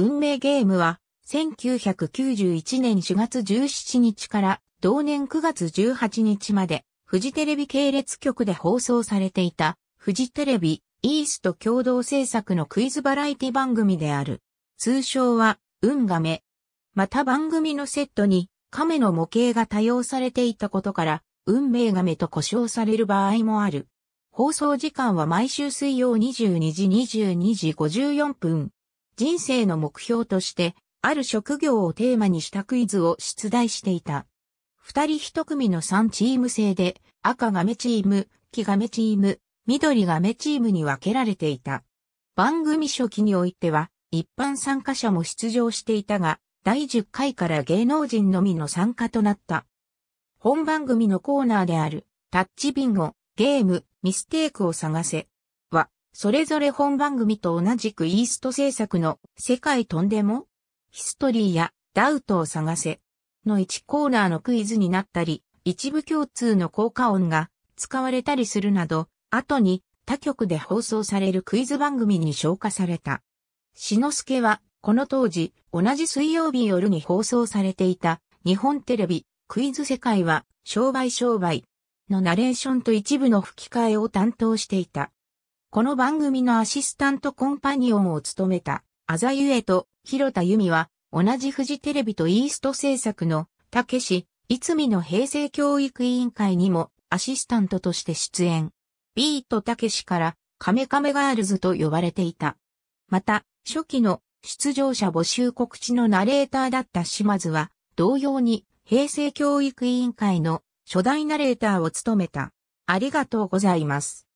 運命ゲームは、1991年4月17日から同年9月18日まで、フジテレビ系列局で放送されていた、フジテレビ、イースト共同制作のクイズバラエティ番組である。通称は、運亀。また番組のセットに、亀の模型が多用されていたことから、運命亀と呼称される場合もある。放送時間は毎週水曜22時22時54分。人生の目標として、ある職業をテーマにしたクイズを出題していた。二人一組の3チーム制で、赤亀チーム、黄亀チーム、緑亀チームに分けられていた。番組初期においては、一般参加者も出場していたが、第10回から芸能人のみの参加となった。本番組のコーナーである、タッチビンゴ、ゲーム、ミステークを探せ。それぞれ本番組と同じくイースト制作の世界とんでもヒストリーやダウトを探せの1コーナーのクイズになったり、一部共通の効果音が使われたりするなど、後に他局で放送されるクイズ番組に消化された。しのすけは、この当時、同じ水曜日夜に放送されていた、日本テレビ、クイズ世界は、商売商売のナレーションと一部の吹き替えを担当していた。この番組のアシスタントコンパニオンを務めた、あざゆえと広田由美は、同じフジテレビとイースト制作の、たけし、いつみの平成教育委員会にも、アシスタントとして出演。ビートたけしから、カメカメガールズと呼ばれていた。また、初期の出場者募集告知のナレーターだった島津は、同様に平成教育委員会の初代ナレーターを務めた。ありがとうございます。